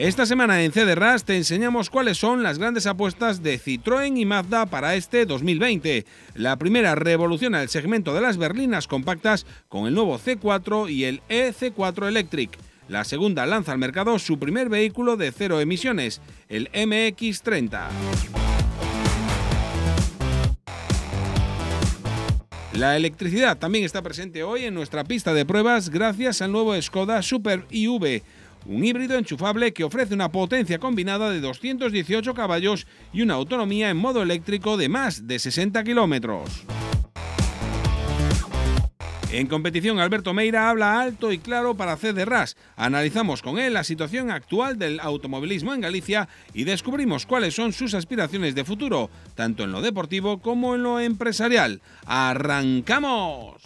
Esta semana en CDRAS te enseñamos cuáles son las grandes apuestas de Citroën y Mazda para este 2020. La primera revoluciona el segmento de las berlinas compactas con el nuevo C4 y el EC4 Electric. La segunda lanza al mercado su primer vehículo de cero emisiones, el MX30. La electricidad también está presente hoy en nuestra pista de pruebas gracias al nuevo Skoda Super IV un híbrido enchufable que ofrece una potencia combinada de 218 caballos y una autonomía en modo eléctrico de más de 60 kilómetros. En competición, Alberto Meira habla alto y claro para CDRAS. Analizamos con él la situación actual del automovilismo en Galicia y descubrimos cuáles son sus aspiraciones de futuro, tanto en lo deportivo como en lo empresarial. ¡Arrancamos!